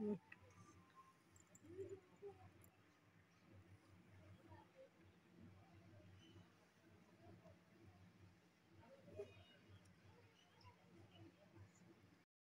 Mm.